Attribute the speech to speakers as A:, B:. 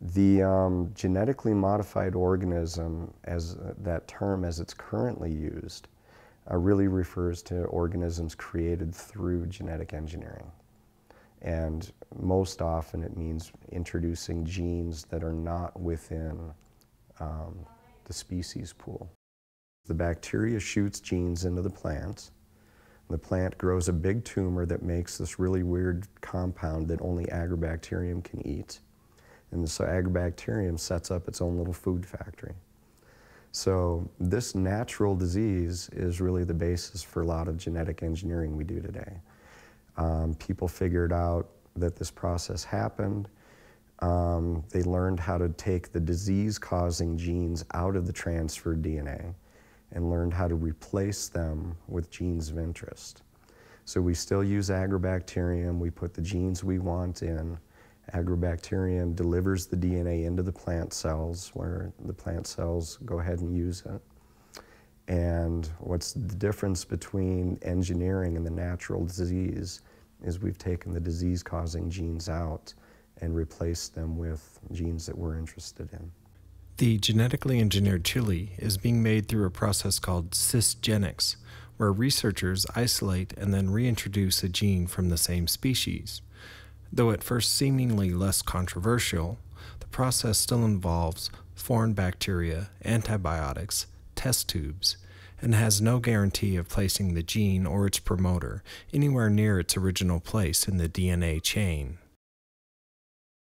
A: The um, genetically modified organism, as uh, that term as it's currently used, uh, really refers to organisms created through genetic engineering. And most often it means introducing genes that are not within um, the species pool. The bacteria shoots genes into the plant. The plant grows a big tumor that makes this really weird compound that only agrobacterium can eat. And so agrobacterium sets up its own little food factory. So this natural disease is really the basis for a lot of genetic engineering we do today. Um, people figured out that this process happened. Um, they learned how to take the disease-causing genes out of the transferred DNA and learned how to replace them with genes of interest. So we still use agrobacterium. We put the genes we want in. Agrobacterium delivers the DNA into the plant cells where the plant cells go ahead and use it. And what's the difference between engineering and the natural disease is we've taken the disease causing genes out and replaced them with genes that we're interested in.
B: The genetically engineered chili is being made through a process called cisgenics, where researchers isolate and then reintroduce a gene from the same species. Though at first seemingly less controversial, the process still involves foreign bacteria, antibiotics, test tubes, and has no guarantee of placing the gene or its promoter anywhere near its original place in the DNA chain.